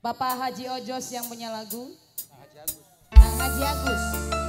Bapak Haji Ojos yang punya lagu. Haji Agus. Haji Agus.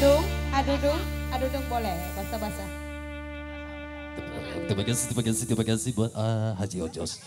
Adudung, adudung, adudung, boleh bahasa-bahasa. Terima kasih, terima kasih, terima kasih buat ah, Haji Ojos.